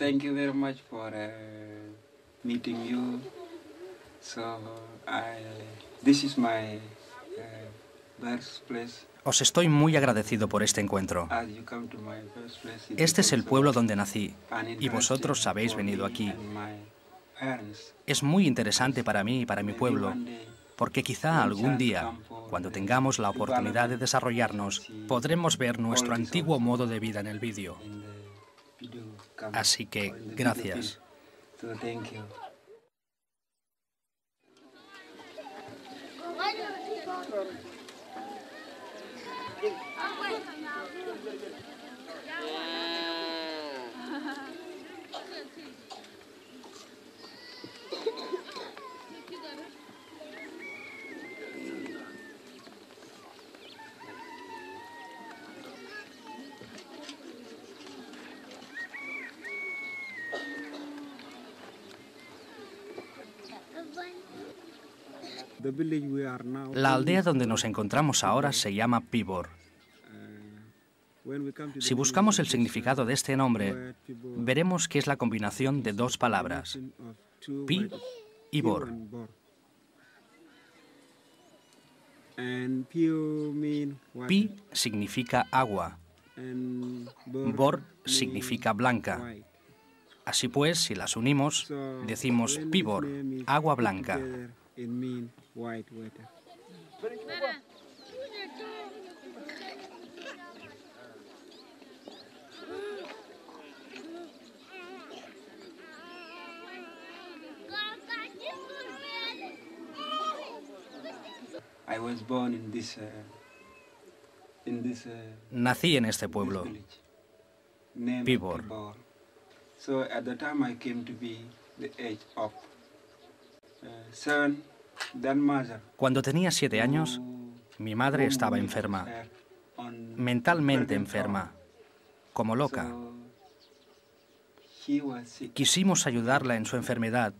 So thank you very much for meeting you. So I, this is my birthplace. Os estoy muy agradecido por este encuentro. Este es el pueblo donde nací y vosotros habéis venido aquí. Es muy interesante para mí y para mi pueblo, porque quizá algún día, cuando tengamos la oportunidad de desarrollarnos, podremos ver nuestro antiguo modo de vida en el vídeo. Así que, gracias. film. So thank you. The village we are now. La aldea donde nos encontramos ahora se llama Pibor. The Si buscamos el significado de este nombre, veremos que es la combinación de dos palabras, pi y bor. Pi significa agua, bor, significa blanca. Así pues, si las unimos, decimos Pibor, agua blanca. It mean white water. I was born in this uh, in this uh, Nací en este pueblo. Pibor. So at the time I came to be the age of uh, seven. Cuando tenía siete años, mi madre estaba enferma, mentalmente enferma, como loca. Quisimos ayudarla en su enfermedad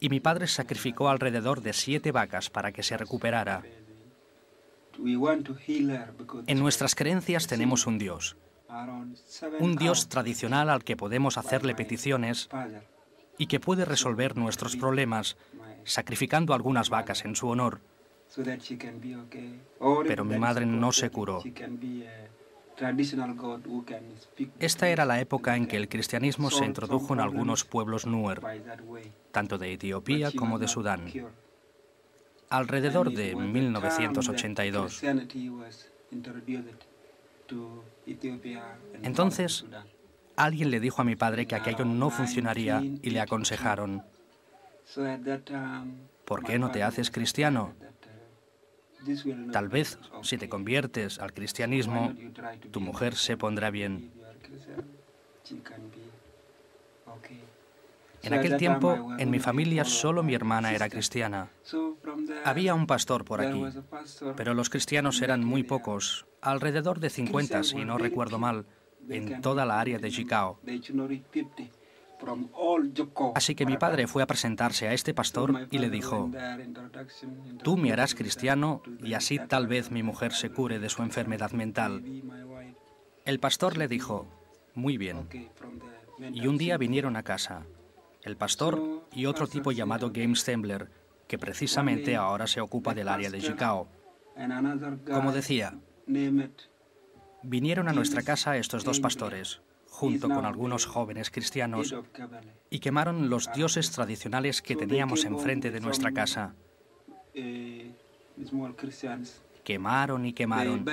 y mi padre sacrificó alrededor de siete vacas para que se recuperara. En nuestras creencias tenemos un Dios, un Dios tradicional al que podemos hacerle peticiones y que puede resolver nuestros problemas sacrificando algunas vacas en su honor. Pero mi madre no se curó. Esta era la época en que el cristianismo se introdujo en algunos pueblos Nuer, tanto de Etiopía como de Sudán. Alrededor de was the time that 1982. Christianity was introduced to Ethiopia and Entonces. Alguien le dijo a mi padre que aquello no funcionaría y le aconsejaron, ¿por qué no te haces cristiano? Tal vez, si te conviertes al cristianismo, tu mujer se pondrá bien. En aquel tiempo, en mi familia, solo mi hermana era cristiana. Había un pastor por aquí, pero los cristianos eran muy pocos, alrededor de 50 si no recuerdo mal, en toda la área de Chicao. They should not reach 50 from all Joko, Así que mi padre fue a presentarse a este pastor y le dijo, tú me harás cristiano y así tal vez mi mujer se cure de su enfermedad mental. El pastor le dijo, muy bien. Y un día vinieron a casa, el pastor y otro tipo llamado James Tembler, que precisamente ahora se ocupa del área de Chicao. Como decía, vinieron a nuestra casa estos dos pastores, junto con algunos jóvenes cristianos, y quemaron los dioses tradicionales que teníamos enfrente de nuestra casa. Quemaron y quemaron,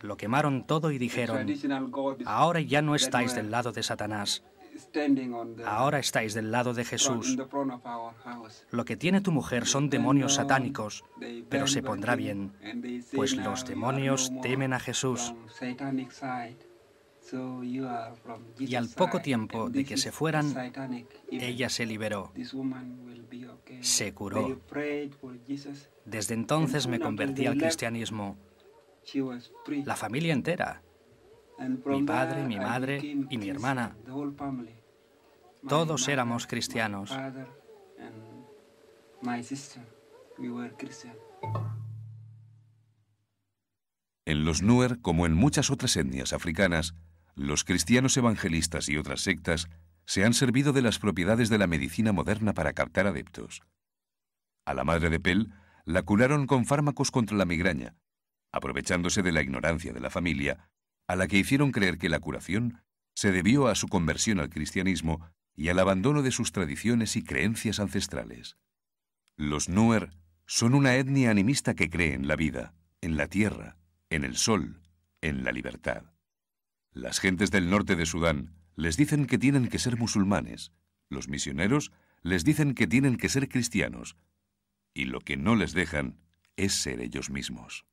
lo quemaron todo y dijeron, ahora ya no estáis del lado de Satanás, ahora estáis del lado de Jesús. Lo que tiene tu mujer son demonios satánicos, pero se pondrá bien, pues los demonios temen a Jesús. Y al poco tiempo de que se fueran, ella se liberó. Se curó. Desde entonces me convertí al cristianismo, la familia entera. Mi padre, mi madre y mi hermana. Todos éramos cristianos. En los Nuer, como en muchas otras etnias africanas, los cristianos evangelistas y otras sectas se han servido de las propiedades de la medicina moderna para captar adeptos. A la madre de Pell la curaron con fármacos contra la migraña, aprovechándose de la ignorancia de la familia, a la que hicieron creer que la curación se debió a su conversión al cristianismo y al abandono de sus tradiciones y creencias ancestrales. Los Nuer son una etnia animista que cree en la vida, en la tierra, en el sol, en la libertad. Las gentes del norte de Sudán les dicen que tienen que ser musulmanes, los misioneros les dicen que tienen que ser cristianos, y lo que no les dejan es ser ellos mismos.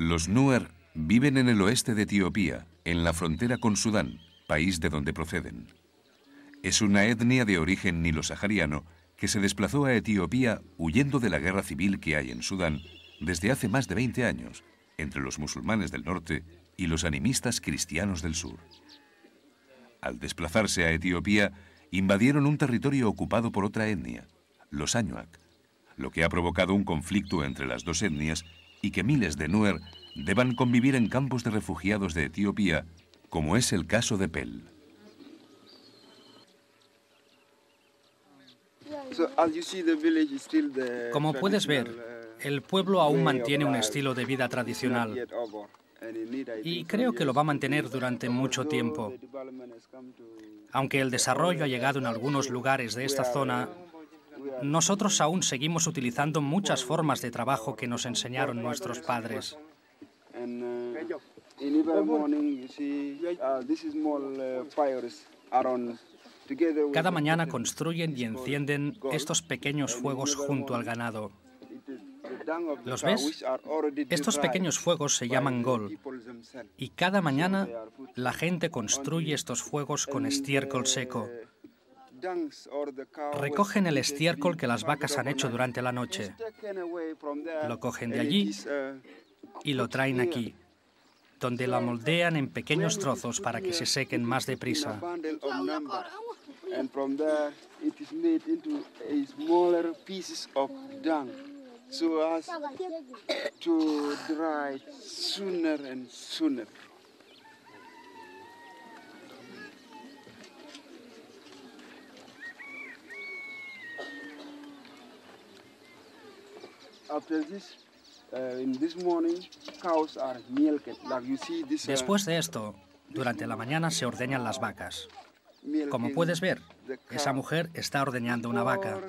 Los Nuer viven en el oeste de Etiopía, en la frontera con Sudán, país de donde proceden. Es una etnia de origen nilo-sahariano que se desplazó a Etiopía huyendo de la guerra civil que hay en Sudán desde hace más de 20 años entre los musulmanes del norte y los animistas cristianos del sur. Al desplazarse a Etiopía, invadieron un territorio ocupado por otra etnia, los Anuak, lo que ha provocado un conflicto entre las dos etnias y que miles de Nuer deban convivir en campos de refugiados de Etiopía, como es el caso de Pel. Como puedes ver, el pueblo aún mantiene un estilo de vida tradicional y creo que lo va a mantener durante mucho tiempo. Aunque el desarrollo ha llegado en algunos lugares de esta zona, nosotros aún seguimos utilizando muchas formas de trabajo que nos enseñaron nuestros padres. Cada mañana construyen y encienden estos pequeños fuegos junto al ganado. ¿Los ves? Estos pequeños fuegos se llaman gol y cada mañana la gente construye estos fuegos con estiércol seco. Recogen el estiércol que las vacas han hecho durante la noche. Lo cogen de allí y lo traen aquí, donde la moldean en pequeños trozos para que se sequen más deprisa. so as to dry sooner and sooner. After this, uh, in this morning, cows are milked. Like you see this, uh, Después de esto, durante la mañana se ordeñan las vacas. Como puedes ver, esa mujer está ordeñando una vaca.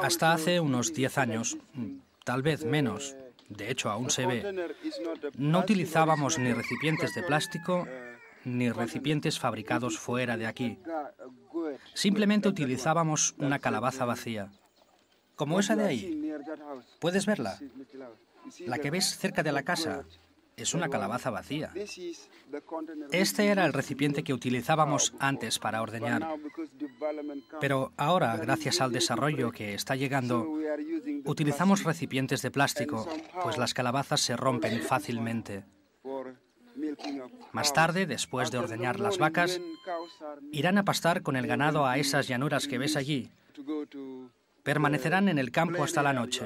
Hasta hace unos 10 años, tal vez menos, de hecho aún se ve, no utilizábamos ni recipientes de plástico ni recipientes fabricados fuera de aquí. Simplemente utilizábamos una calabaza vacía, como esa de ahí. ¿Puedes verla? La que ves cerca de la casa es una calabaza vacía. Este era el recipiente que utilizábamos antes para ordeñar. Pero ahora, gracias al desarrollo que está llegando, utilizamos recipientes de plástico, pues las calabazas se rompen fácilmente. Más tarde, después de ordeñar las vacas, irán a pastar con el ganado a esas llanuras que ves allí. Permanecerán en el campo hasta la noche.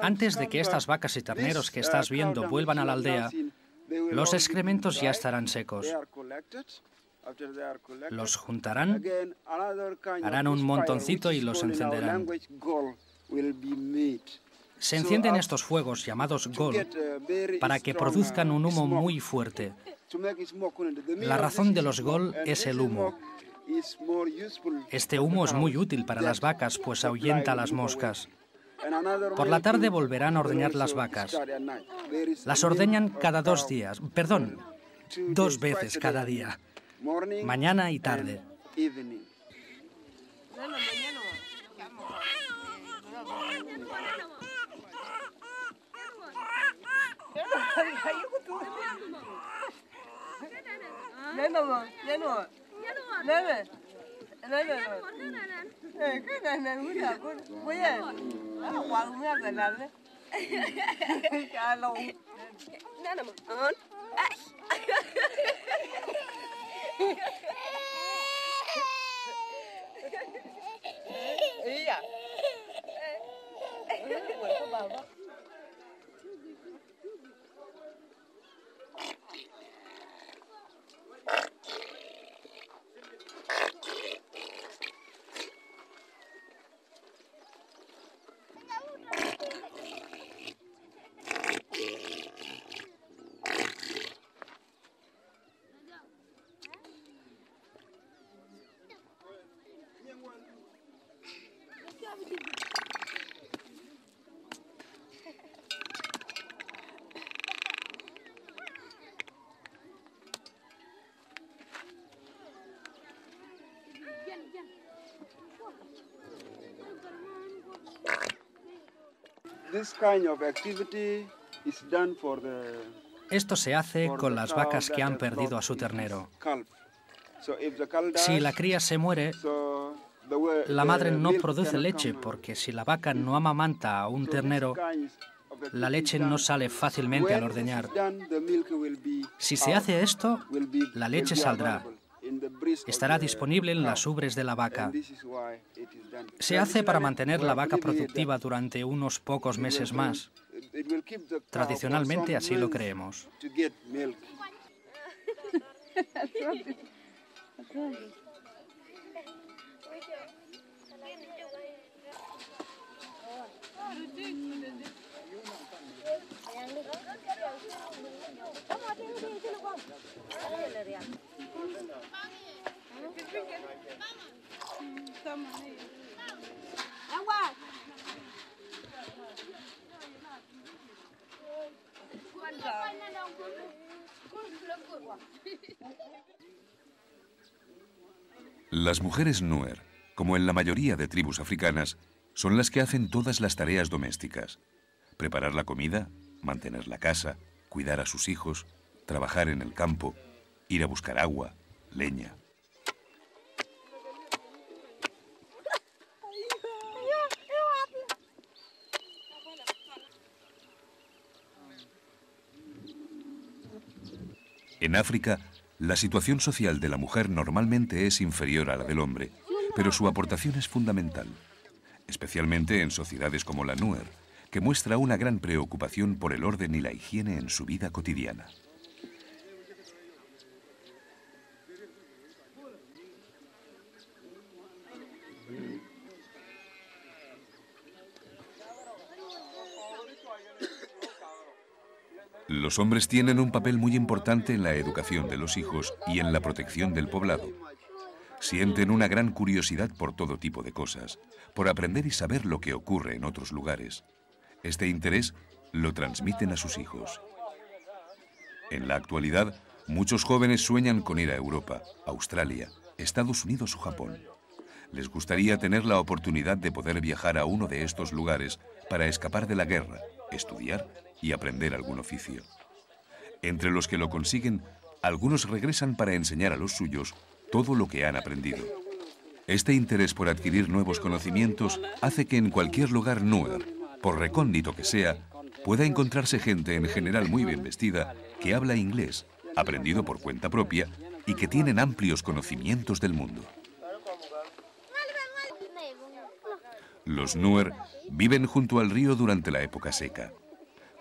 Antes de que estas vacas y terneros que estás viendo vuelvan a la aldea, los excrementos ya estarán secos. Los juntarán, harán un montoncito y los encenderán. Se encienden estos fuegos llamados gol para que produzcan un humo muy fuerte. La razón de los gol es el humo. Este humo es muy útil para las vacas, pues ahuyenta a las moscas. Por la tarde volverán a ordeñar las vacas. Las ordeñan cada dos días, perdón, dos veces cada día, mañana y tarde. Nói rồi. Cái này này cũng được con. Bây giờ. Nó quá cũng nghe rồi làm đấy. Chà lâu. Nó là một ớn. Ý à? Quỷ của bà bác. Esto se hace con las vacas que han perdido a su ternero. Si la cría se muere, la madre no produce leche porque si la vaca no amamanta a un ternero, la leche no sale fácilmente al ordeñar. Si se hace esto, la leche saldrá. Estará disponible en las ubres de la vaca. Se hace para mantener la vaca productiva durante unos pocos meses más. Tradicionalmente así lo creemos. Las mujeres Nuer, como en la mayoría de tribus africanas, son las que hacen todas las tareas domésticas. Preparar la comida, mantener la casa, cuidar a sus hijos, trabajar en el campo, ir a buscar agua, leña. En África, la situación social de la mujer normalmente es inferior a la del hombre, pero su aportación es fundamental, especialmente en sociedades como la Nuer, que muestra una gran preocupación por el orden y la higiene en su vida cotidiana. Los hombres tienen un papel muy importante en la educación de los hijos y en la protección del poblado. Sienten una gran curiosidad por todo tipo de cosas, por aprender y saber lo que ocurre en otros lugares. Este interés lo transmiten a sus hijos. En la actualidad, muchos jóvenes sueñan con ir a Europa, Australia, Estados Unidos o Japón. Les gustaría tener la oportunidad de poder viajar a uno de estos lugares para escapar de la guerra, estudiar y aprender algún oficio. Entre los que lo consiguen, algunos regresan para enseñar a los suyos todo lo que han aprendido. Este interés por adquirir nuevos conocimientos hace que en cualquier lugar Nuer, por recóndito que sea, pueda encontrarse gente en general muy bien vestida que habla inglés, aprendido por cuenta propia y que tienen amplios conocimientos del mundo. Los Nuer viven junto al río durante la época seca.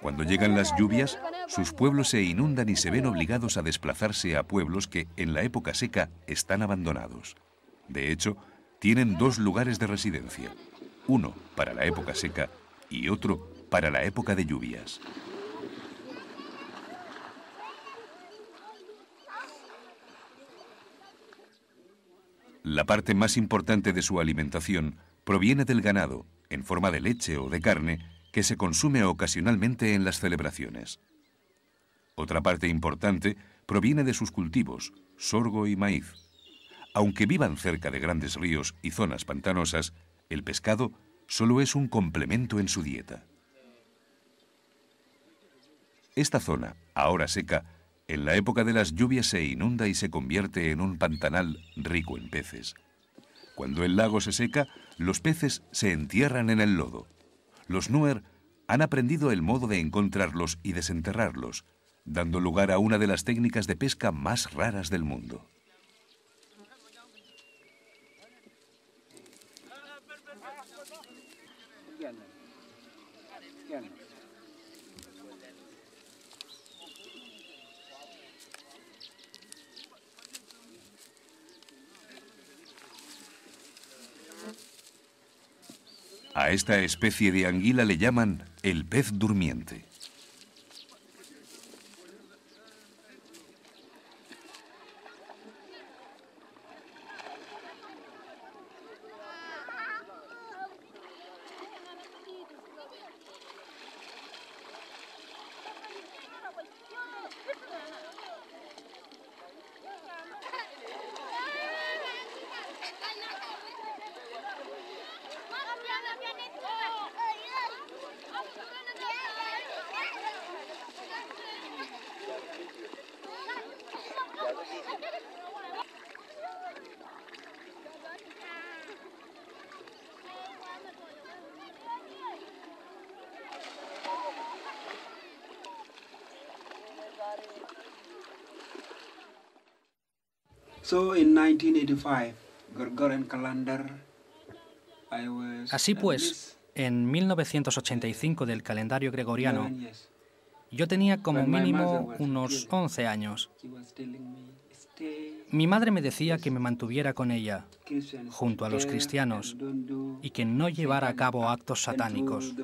Cuando llegan las lluvias, sus pueblos se inundan y se ven obligados a desplazarse a pueblos que en la época seca están abandonados. De hecho, tienen dos lugares de residencia, uno para la época seca y otro para la época de lluvias. La parte más importante de su alimentación proviene del ganado, en forma de leche o de carne, que se consume ocasionalmente en las celebraciones. Otra parte importante proviene de sus cultivos, sorgo y maíz. Aunque vivan cerca de grandes ríos y zonas pantanosas, el pescado solo es un complemento en su dieta. Esta zona, ahora seca, En la época de las lluvias se inunda y se convierte en un pantanal rico en peces. Cuando el lago se seca, los peces se entierran en el lodo. Los Nuer han aprendido el modo de encontrarlos y desenterrarlos, dando lugar a una de las técnicas de pesca más raras del mundo. A esta especie de anguila le llaman el pez durmiente. Así pues, en 1985 del calendario gregoriano, yo tenía como mínimo unos 11 años. Mi madre me decía que me mantuviera con ella, junto a los cristianos, y que no llevara a cabo actos satánicos.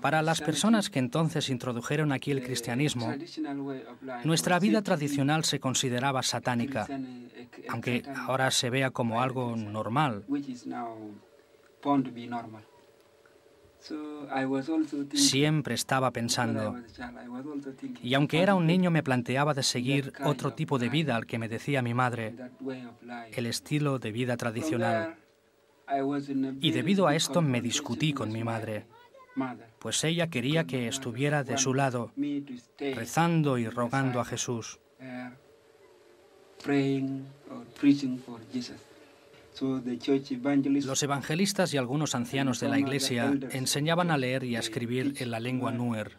Para las personas que entonces introdujeron aquí el cristianismo, nuestra vida tradicional se consideraba satánica, aunque ahora se vea como algo normal. Siempre estaba pensando, y aunque era un niño me planteaba de seguir otro tipo de vida al que me decía mi madre, el estilo de vida tradicional. Y debido a esto me discutí con mi madre pues ella quería que estuviera de su lado, rezando y rogando a Jesús. Los evangelistas y algunos ancianos de la iglesia enseñaban a leer y a escribir en la lengua Nuer.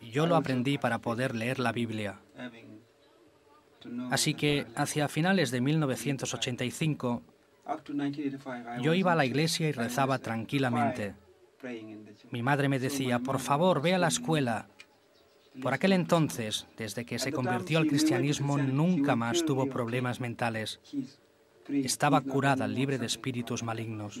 Yo lo aprendí para poder leer la Biblia. Así que hacia finales de 1985 yo iba a la iglesia y rezaba tranquilamente. Mi madre me decía, por favor, ve a la escuela. Por aquel entonces, desde que se convirtió al cristianismo, nunca más tuvo problemas mentales. Estaba curada, libre de espíritus malignos.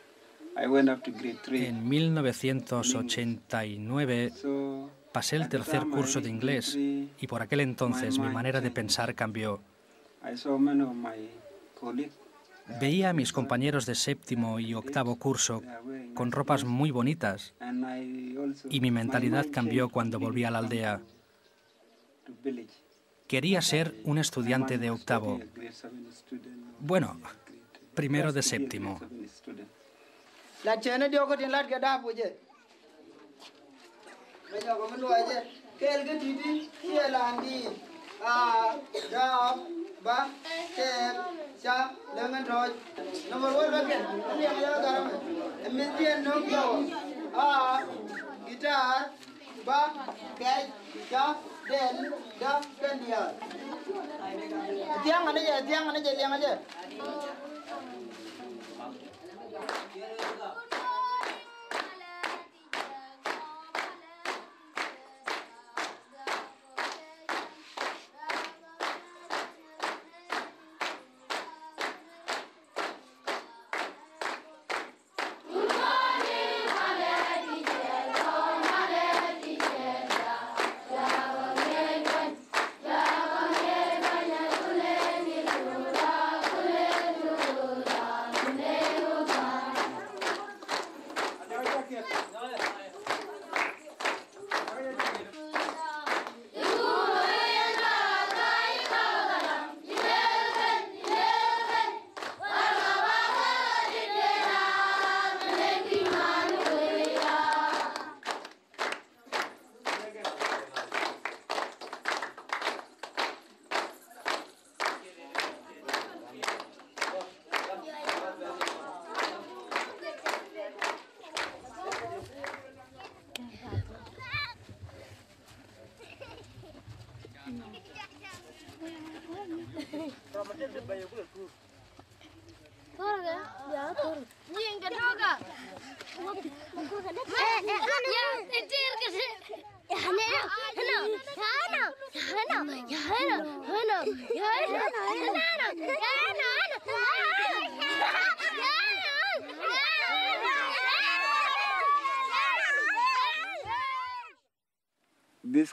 en 1989 pasé el tercer curso de inglés y por aquel entonces mi manera de pensar cambió. Veía a mis compañeros de séptimo y octavo curso con ropas muy bonitas y mi mentalidad cambió cuando volví a la aldea. Quería ser un estudiante de octavo. Bueno, primero de séptimo. La chene dio ko tin lat ga da puje. Me ko aje. Kel ga titi ye landi. A da ba ke cha lengan roj. Nomor 1 ba ke. Ni ga ram. Me tien no. A gitar ba ke cha den da ken ya. Tiang ane je tiang ane je aja. This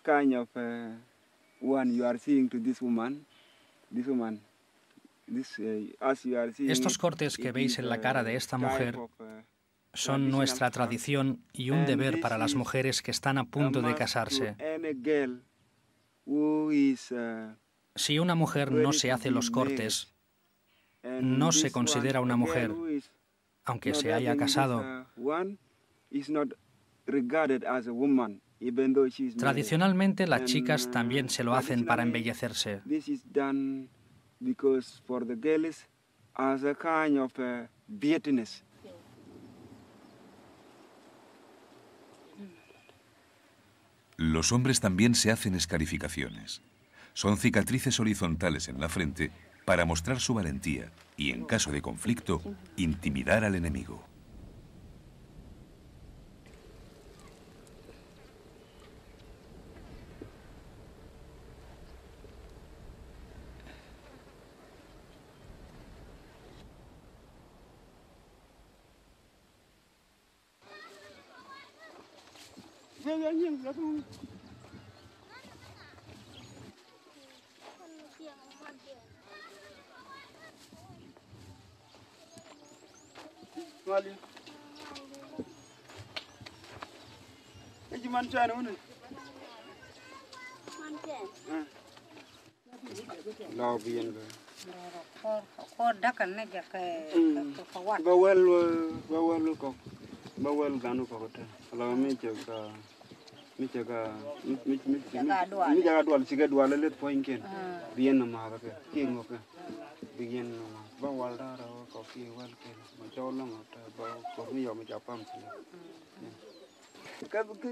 kind of uh, one you are seeing to this woman, this woman, this, uh, as you are seeing Estos cortes que veis is en la cara de esta type mujer uh, son nuestra tradición y un deber para las mujeres que están a punto de casarse. uh, Si una mujer no se hace los cortes, no se considera una mujer, aunque se haya casado. Tradicionalmente las And, chicas también se lo hacen para embellecerse. Los hombres también se hacen escarificaciones. Son cicatrices horizontales en la frente para mostrar su valentía y, en caso de conflicto, intimidar al enemigo. Mali. Eji man chana wani. Law biyan ga. ko dakan na jaka ka wat Ba wel ba wel ko. Ba wel ganu ko ta. Law mi che ka mijaga mijaga dual siga dual lelet poin ken bien nama harga king oke bien nama ba walda rawa kopi wal ken macam lama ta ba kopi yo macam apa misalnya kab ki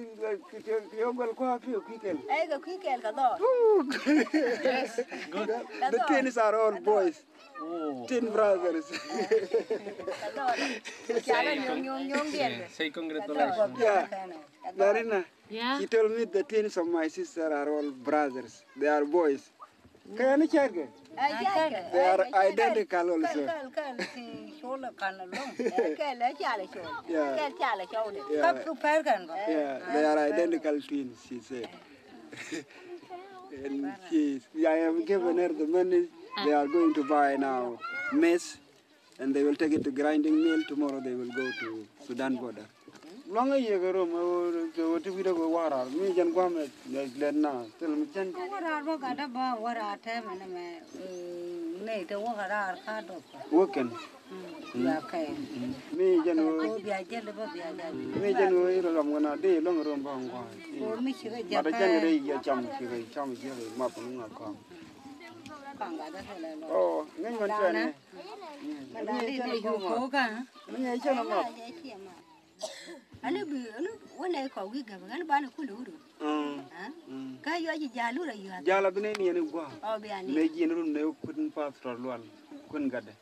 ki yo gal ko api o kikel ay ga kikel ka do yes good the tennis are all boys Tin brothers. Saya congratulations. Ya, Darina. Yeah. Darina, he told me the twins of my sister are all brothers. They are boys. Kaya ni charge? Eh, ai ah, They are eh, identical also. kal kal si shola kan lo eh, ka la cha la shola Yeah. ka cha la shola Yeah. ka ku per Yeah, ah, they are identical twins, she said. and she, I have given her the money. Ah. They are going to buy now maize, and they will take it to grinding mill. Tomorrow they will go to Sudan border. longa ye garo mo go tibi da go wara mi jan kwa me le na tel mi jan wara ro ga da ba wara ta me ne me ne to wara ka do woken ya kai mi jan wo bi a je le ba bi a da mi jan wo ro lam na de long ro ba ngwa ko mi chi ga ja ba jan re ya cham chi ga cham je ga ma pa nga ka Oh, ngay con chuyện này. Mình đã đi đi hồ cả. Mình nhảy cho nó ana bi ana wala ko gi gaba ana bana kuluru mm. mm. ka yo ji jalu ra yo jala dune ni ne gwa. O bi ani me gi ne run ne kun pa tro lwal kun gade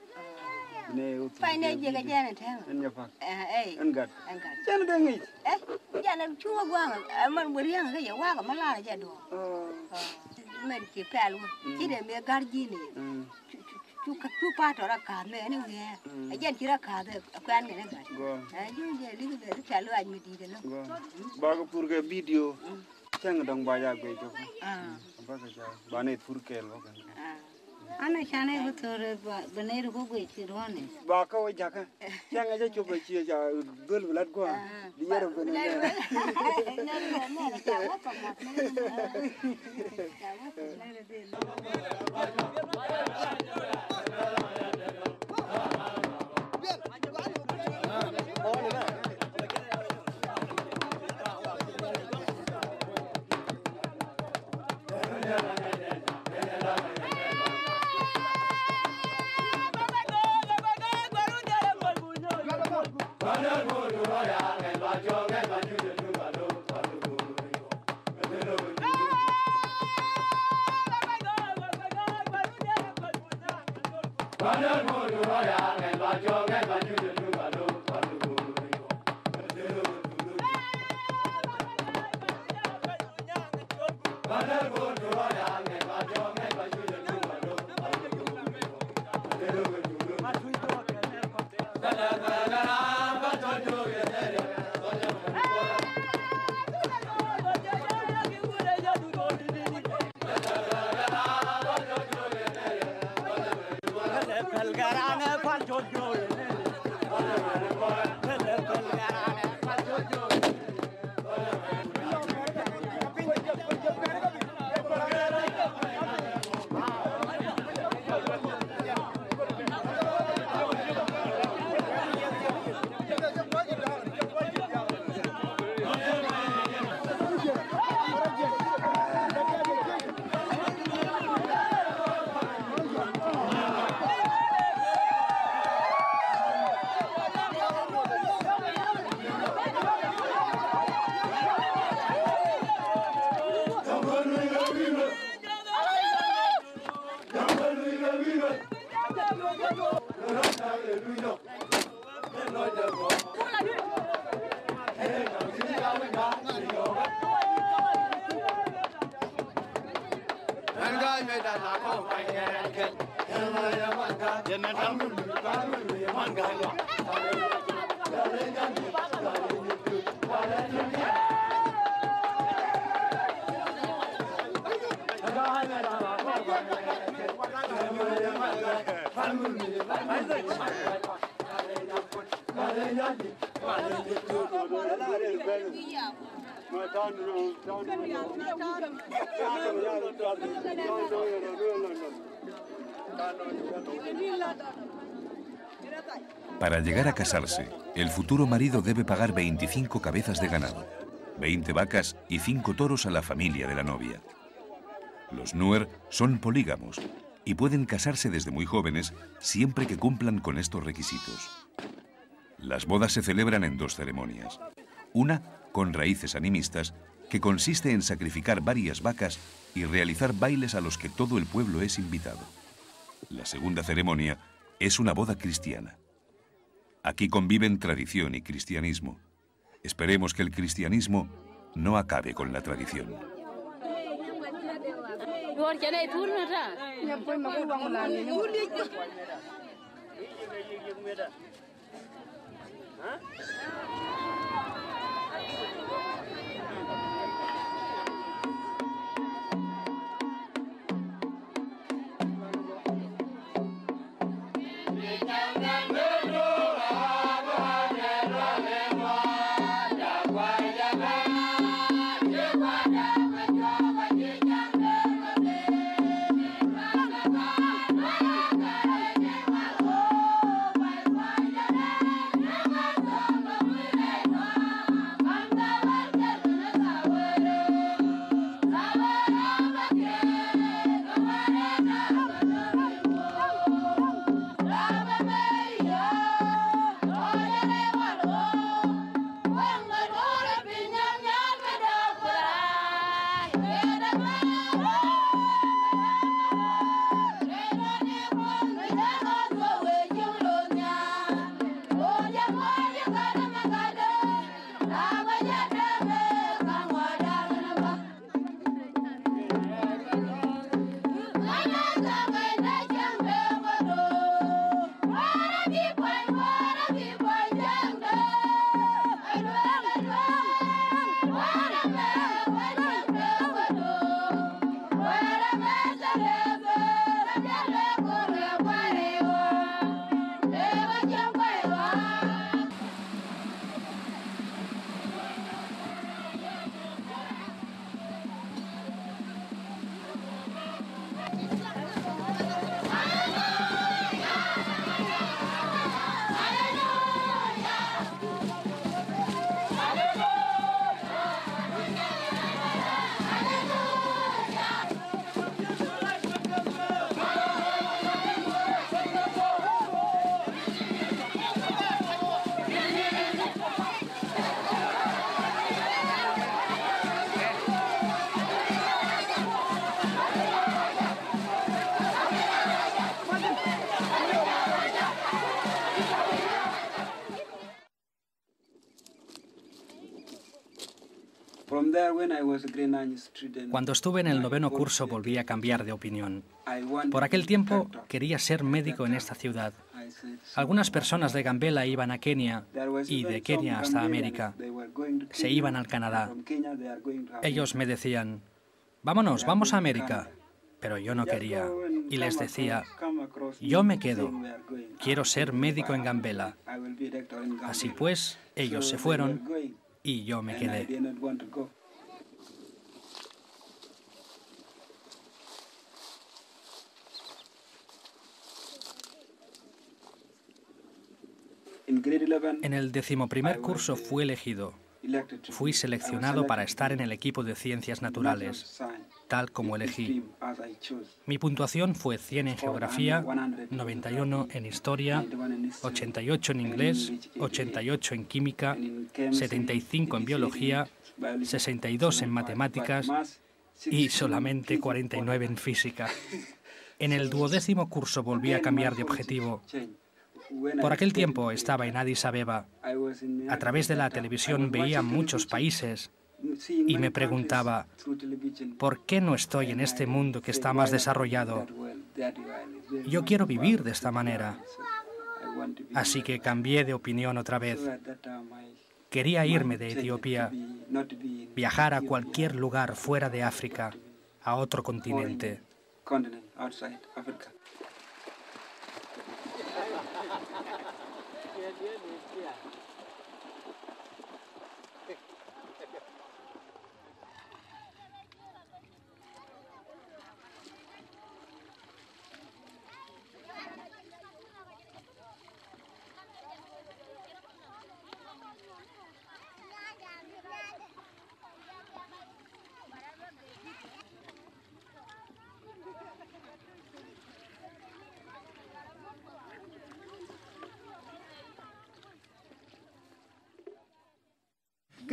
ne o pa ne je ga jana ta ma ne pa eh an gad an gad jana da ngi eh jana chuwa gwa eh, man buri an ga ya wa ga mala ja do o oh. oh. me ki pa lu ki mm. de me garji ne chú chú ba trò ra cả mẹ nó nghe anh dân chỉ ra cả được quen cái này rồi chú về lý về lúc trả lời anh mới đi được luôn ba cái pur cái video chẳng đồng bài ra về cho ba cái cha ba này pur cái lo cái ana chane ko thore bane ro ko chi rone ba ka o jaka chang ja chup chi ja dol blat ko di yaro bane ne Yeah. Para llegar a casarse, el futuro marido debe pagar 25 cabezas de ganado, 20 vacas y 5 toros a la familia de la novia. Los Nuer son polígamos y pueden casarse desde muy jóvenes siempre que cumplan con estos requisitos. Las bodas se celebran en dos ceremonias. Una con raíces animistas, que consiste en sacrificar varias vacas y realizar bailes a los que todo el pueblo es invitado. La segunda ceremonia es una boda cristiana. Aquí conviven tradición y cristianismo. Esperemos que el cristianismo no acabe con la tradición. Luar kena itu nara. Ya pun mahu bangun lagi. Ulik. Ini juga yang merah. Hah? Cuando estuve en el noveno curso volví a cambiar de opinión. Por aquel tiempo quería ser médico en esta ciudad. Algunas personas de Gambela iban a Kenia y de Kenia hasta América. Se iban al Canadá. Ellos me decían, vámonos, vamos a América. Pero yo no quería. Y les decía, yo me quedo. Quiero ser médico en Gambela. Así pues, ellos se fueron y yo me quedé. En el decimoprimer curso fui elegido. Fui seleccionado para estar en el equipo de ciencias naturales, tal como elegí. Mi puntuación fue 100 en geografía, 91 en historia, 88 en inglés, 88 en química, 75 en biología, 62 en matemáticas y solamente 49 en física. En el duodécimo curso volví a cambiar de objetivo. Por aquel tiempo estaba en Addis Abeba. A través de la televisión veía muchos países y me preguntaba, ¿por qué no estoy en este mundo que está más desarrollado? Yo quiero vivir de esta manera. Así que cambié de opinión otra vez. Quería irme de Etiopía, viajar a cualquier lugar fuera de África, a otro continente. Yeah,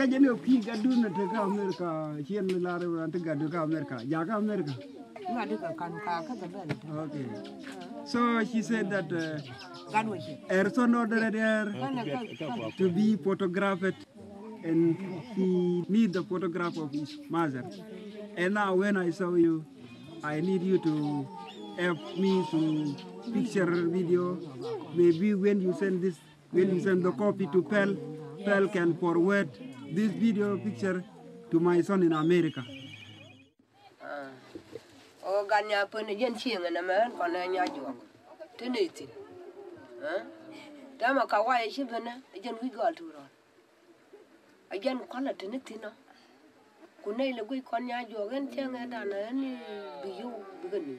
ka jeni o pi ga dun te ka amerika chien mi la re te ga du ka amerika ja ka amerika Nga duka kan ka ka ga okay. So she said that uh, Gan wo shi. her son ordered her to be photographed and he need the photograph of his mother. And now when i saw you i need you to help me to picture video. Maybe when you send this when you send the copy to Pel, Pel can forward this video picture to my son in America. O ganya pun yen chieng na man kon nya jo. Teneti. Ha? Tama kawai shibana jen wi gol turon. Ajen kola teneti no. Kunai le gui kon đi jo gen chieng da na ni biyu bigani.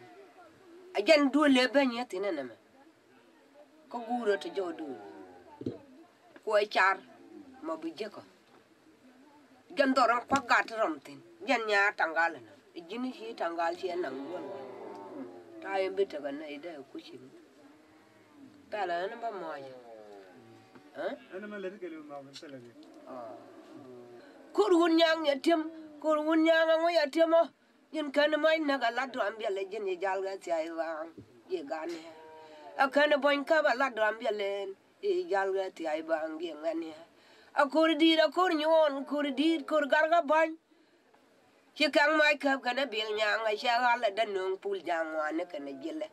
Ajen dole banya tinana ma. Ko guro to jo du. Ko char ma bujeko jandoro kwa gata romtin. Janya tangal na. Jini shi tangal shi nan gon ta yin bita ga na ida ku shi ta la na ba mo ya ah. oh. eh ana ma lari gele ma mun tala ne kurun yang ya tim kurun yang ngo ya timo yin kan mai na ga la do ambe le jini jal ga ti ai wa ye ga ne a kan boin ka ba la do ambe eh, le eh, jal ga ti ai ba ngi ngani ha akur dir, akur nyon kur dir kur garga ban ki kang mai ka kana bil nyanga shagala da nong pul jangwa ne kana gele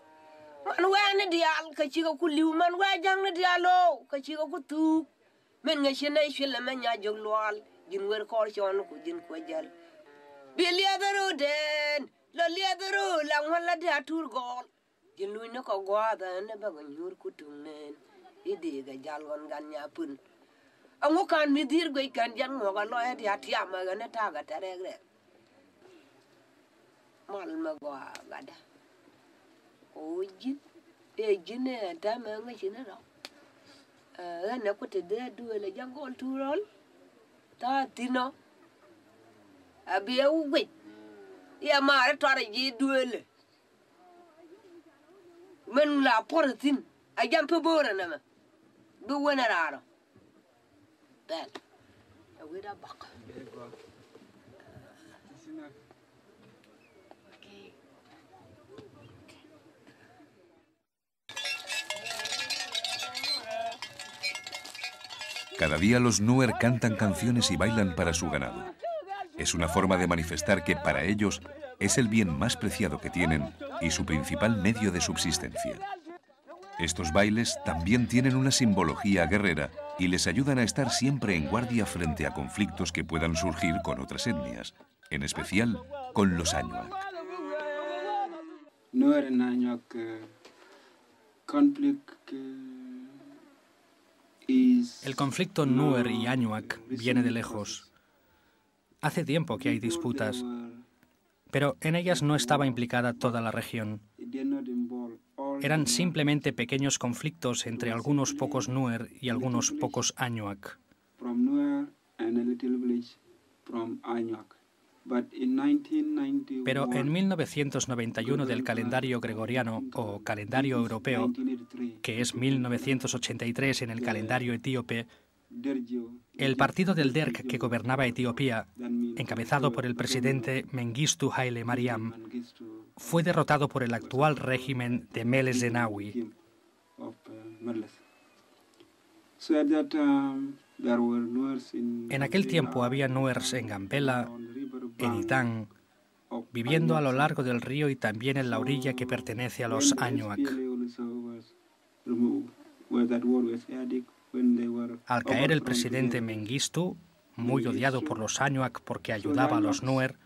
man uy anh đi wani cái ka có cô kuliu man wa jang ne dialo ka ci ka kutu men nga shena shela man nya jog lwal jin wer kor chon ku jin ko jal. Bil ya rồi den lo ya daru la wala da tur gol. Jin nó có quá gwa da ne ba ga nyur kutum ne đi cái jal gon gan nya pun angu kan midir go ikan jan mo ga loe di hati ama ga ne ta ga tare gre. Mal mà go cái đó, ôi ji cái ji này ta mà ma ga shi ne ro. Ga ne ku te de du e le jan go tu rol. Ta tino abi e u gwe. Ya ma re tare ji du le. Men la portin a jam pe bora na ma du wona raro Cada día los Nuer cantan canciones y bailan para su ganado. Es una forma de manifestar que para ellos es el bien más preciado que tienen y su principal medio de subsistencia. Estos bailes también tienen una simbología guerrera y les ayudan a estar siempre en guardia frente a conflictos que puedan surgir con otras etnias, en especial con los Anuak eh, El conflicto Nuer y Anuak viene de lejos. Hace tiempo que hay disputas, pero en ellas no estaba implicada toda la región. Eran simplemente pequeños conflictos entre algunos pocos Nuer y algunos pocos Anuak. from Nuer and a little village from Anuak. But in 1991, Pero en 1991 del calendario gregoriano o calendario europeo, 1983, que es 1983 en el calendario etíope, el partido del DERC que gobernaba Etiopía, encabezado por el presidente Mengistu Haile Mariam, fue derrotado por el actual régimen de Meles Zenawi. En aquel tiempo había Nuers en Gambela, en Itán, viviendo a lo largo del río y también en la orilla que pertenece a los Anuak. Al caer el presidente Mengistu, muy odiado por los Anuak porque ayudaba a los Nuer,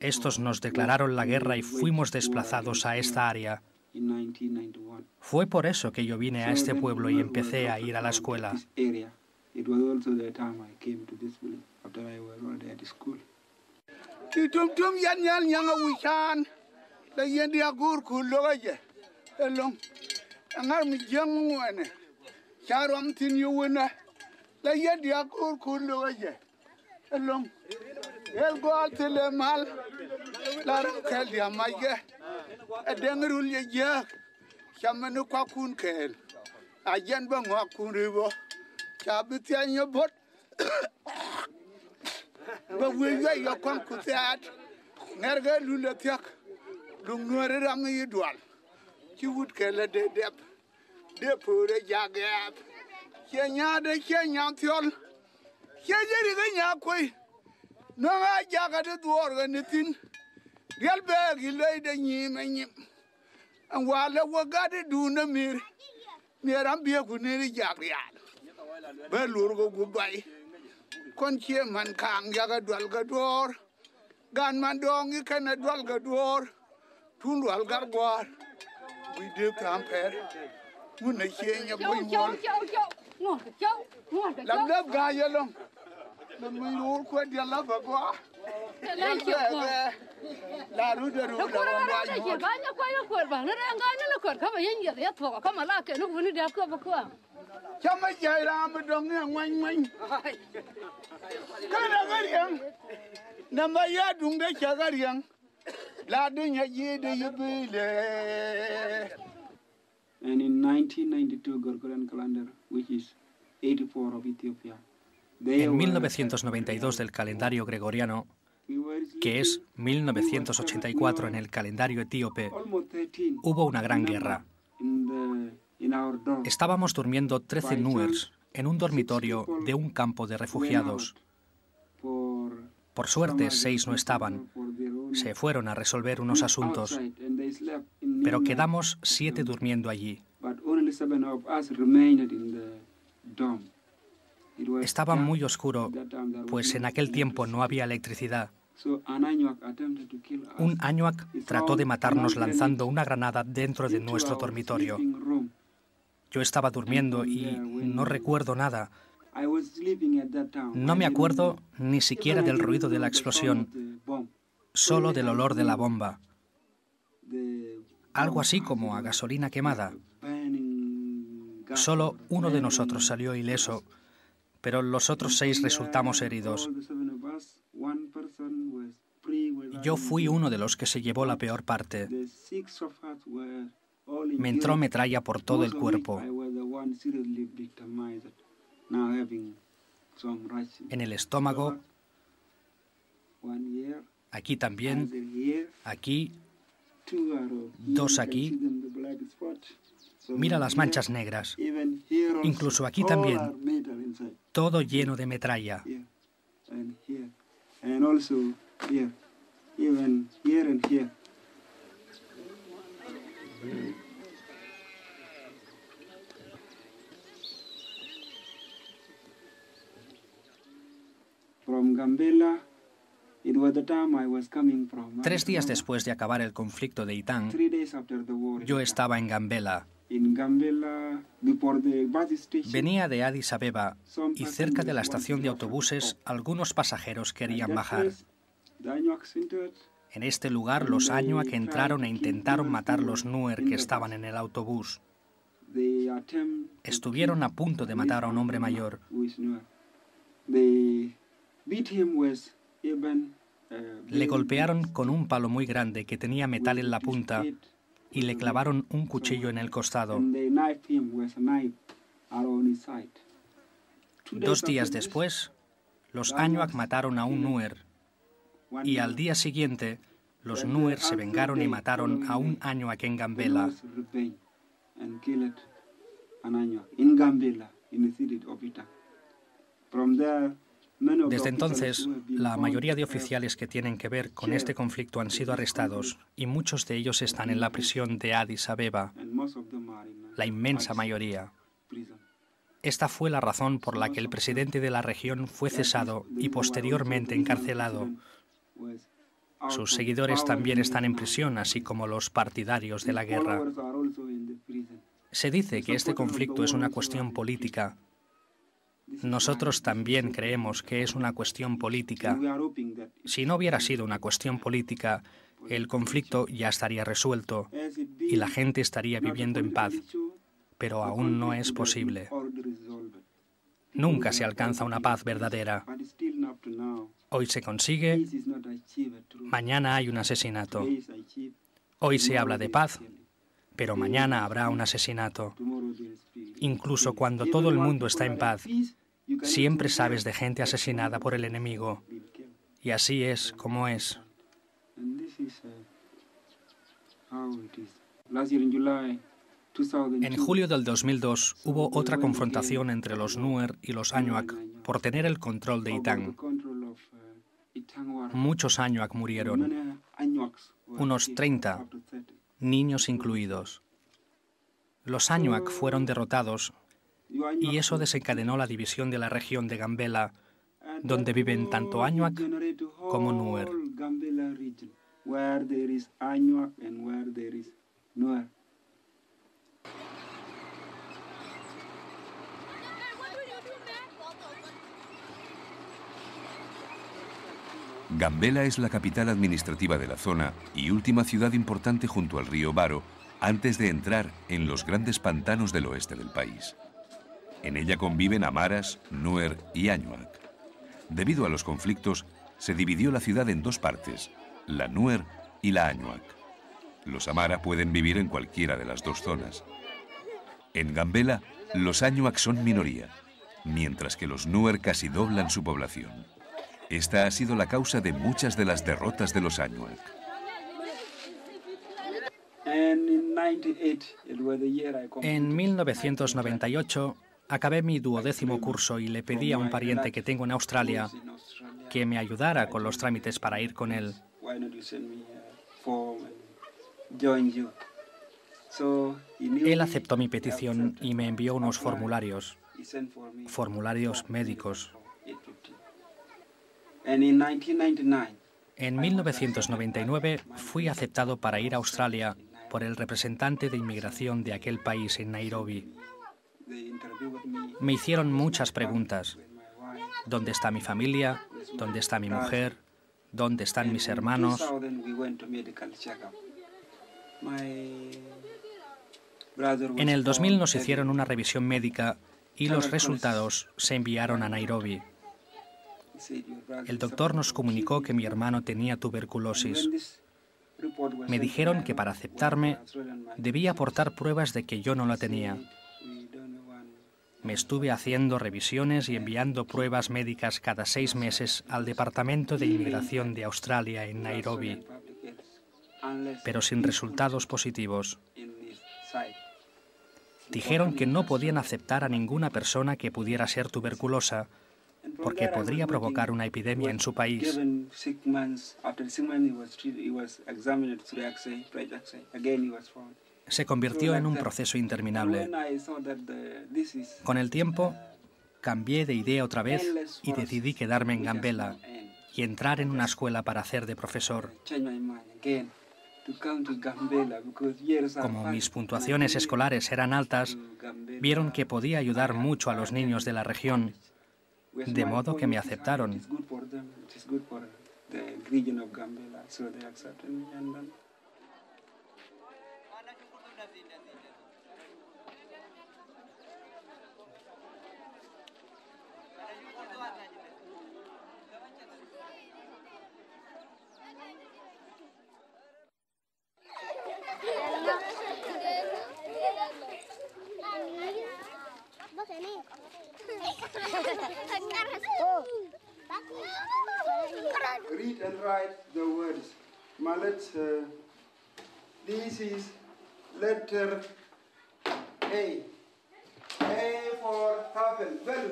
estos nos declararon la guerra y fuimos desplazados a esta área. Fue por eso que yo vine a este pueblo y empecé a ir a la escuela. el gol te le mal. La kel ya maye e dengrul ye ye. Chamanu kwa kun kel a yen ba ngwa kun ribo. Cha bi te nyo bot. Ba we ye yo kon ku te at ner ga lu le tek lu ngore ram yi dwal ci wut kel de dep. De pore jagap ke nya de ke nya tiol ke jeri ga nya koi nonga jakate duworga ne tin riel bee ki loyde ñiime ñim an waale wo gade duuna miir miir an biye ku niri jak riyaal be lurgo gu bay kon cie man kaang jaga dwalga door gan man doongi kene dwalga door tun dwalgar goor buy dee kampeer mun na cie ña buy mool lam lab gaayelong And in 1992 Gregorian calendar, which is 84 of Ethiopia, En were- 1992 del calendario gregoriano, que es 1984 en el calendario etíope, almost 13 hubo una gran guerra. Estábamos durmiendo 13 Nuers en un dormitorio de un campo de refugiados. Por suerte, seis no estaban. Se fueron a resolver unos asuntos, pero quedamos siete durmiendo allí. Estaba muy oscuro, pues en aquel tiempo no había electricidad. Un Anuak trató de matarnos lanzando una granada dentro de nuestro dormitorio. Yo estaba durmiendo y no recuerdo nada. No me acuerdo ni siquiera del ruido de la explosión, solo del olor de la bomba. Algo así como a gasolina quemada. Solo uno de nosotros salió ileso, pero los otros seis resultamos heridos. Yo fui uno de los que se llevó la peor parte. Me entró metralla por todo el cuerpo, en el estómago, aquí también, aquí. Dos aquí. Mira las manchas negras, Incluso aquí también. todo lleno de metralla. Tres días después de acabar el conflicto de war. yo estaba en Gambela. Venía de Addis Abeba y cerca de la estación de autobuses algunos pasajeros querían bajar. En este lugar los Anuak entraron e intentaron matar los Nuer que estaban en el autobús. Estuvieron a punto de matar a un hombre mayor. uh, Le golpearon con un palo muy grande que tenía metal en la punta y le clavaron un cuchillo en el costado. Dos días después, los Anuak mataron a un Nuer y al día siguiente, los Nuer se vengaron y mataron a un Anuak en Gambela. From there, Desde entonces, la mayoría de oficiales que tienen que ver con este conflicto han sido arrestados y muchos de ellos están en la prisión de Addis Abeba, la inmensa mayoría. Esta fue la razón por la que el presidente de la región fue cesado y posteriormente encarcelado. Sus seguidores también están en prisión, así como los partidarios de la guerra. Se dice que este conflicto es una cuestión política. Nosotros también creemos que es una cuestión política. Si no hubiera sido una cuestión política, el conflicto ya estaría resuelto y la gente estaría viviendo en paz, pero aún no es posible. Nunca se alcanza una paz verdadera. Hoy se consigue, mañana hay un asesinato. Hoy se habla de paz, pero mañana habrá un asesinato. Incluso cuando todo el mundo está en paz, siempre sabes de gente asesinada por el enemigo. Y así es como es. Uh, how it is. Last year in July 2002, En julio del 2002 hubo otra confrontación entre los Nuer y los Anuak por tener el control de Itang. uh, Itang. Muchos Anuak murieron, unos killed, 30, up to 30. niños incluidos. Los Anuak fueron derrotados y eso desencadenó la división de la región de Gambela, donde viven tanto Anuak generate como Nuer. Gambela es la capital administrativa de la zona y última ciudad importante junto al río Baro antes de entrar en los grandes pantanos del oeste del país. En ella conviven Amaras, Nuer y Añuac. Debido a los conflictos, se dividió la ciudad en dos partes, la Nuer y la Añuac. Los Amara pueden vivir en cualquiera de las dos zonas. En Gambela, los Añuac son minoría, mientras que los Nuer casi doblan su población. Esta ha sido la causa de muchas de las derrotas de los Añuac. And in 98, it was the year I completed En 1998 acabé mi duodécimo curso y le pedí a un pariente que tengo en Australia que me ayudara con los trámites para ir con él. Knew Él aceptó mi petición y me envió unos formularios, formularios médicos. 850. And in 1999, En 1999 fui aceptado para ir a Australia por el representante de inmigración de aquel país en Nairobi. Me hicieron muchas preguntas. ¿Dónde está mi familia? ¿Dónde está mi mujer? ¿Dónde están mis hermanos? 2000 we went to medical checkup. My brother was En el 2000 nos hicieron una revisión médica y los resultados se enviaron a Nairobi. he said, "Your brother El doctor nos comunicó TB." que mi hermano tenía tuberculosis. Me dijeron que para aceptarme debía aportar pruebas de que yo no la tenía. Me estuve haciendo revisiones y enviando pruebas médicas cada seis meses al Departamento de Inmigración de Australia en Nairobi, pero sin resultados positivos. Dijeron que no podían aceptar a ninguna persona que pudiera ser tuberculosa porque podría provocar una epidemia en su país. Se convirtió en un proceso interminable. Con el tiempo, cambié de idea otra vez y decidí quedarme en Gambela y entrar en una escuela para hacer de profesor. Como mis puntuaciones escolares eran altas, vieron que podía ayudar mucho a los niños de la región, de modo que me aceptaron. Read and write the words. Malet, uh, this is letter A. A for apple. Well.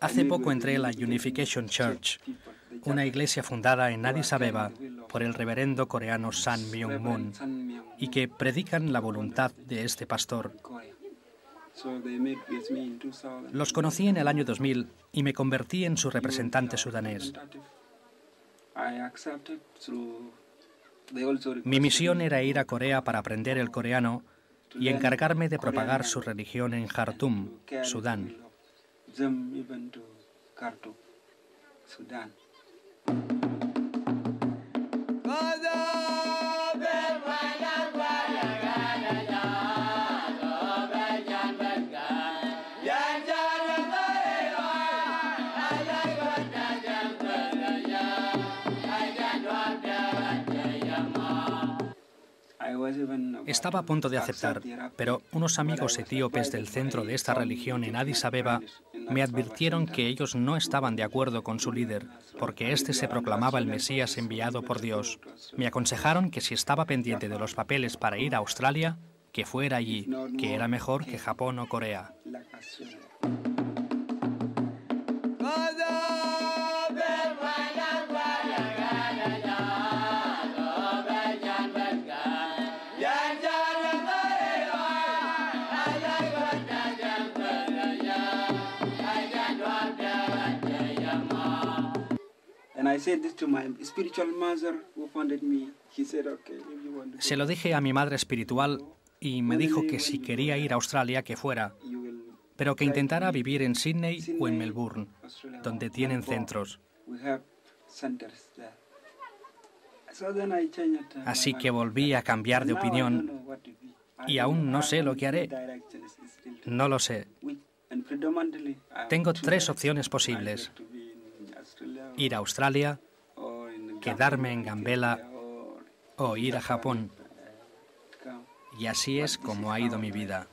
Hace poco entré en la Unification Church, una iglesia fundada en Addis Abeba por el reverendo coreano San Myung Moon y que predican la voluntad de este pastor. So they met with me in 2000. Los conocí en el año 2000 y me convertí en su representante sudanés. Mi misión era ir a Corea para aprender el coreano y encargarme de propagar su religión en Khartoum, Sudán. Them even to Khartoum, Sudan. I Estaba a punto de aceptar, pero unos amigos etíopes del centro de esta religión en Addis Abeba me advirtieron que ellos no estaban de acuerdo con su líder, porque éste se proclamaba el Mesías enviado por Dios. Me aconsejaron que si estaba pendiente de los papeles para ir a Australia, que fuera allí, que era mejor que Japón o Corea. I said this to my spiritual mother who funded me. She said, okay, if you want to Se lo dije a mi madre espiritual y me dijo que si quería ir a Australia, que fuera, pero que intentara vivir en Sydney o en Melbourne, donde tienen centros. Así que volví a cambiar de opinión y aún no sé lo que haré. No lo sé. Tengo tres opciones posibles. like to be in Australia Ir a Australia quedarme en Gambela o ir a Japón. Y así es como ha ido mi vida.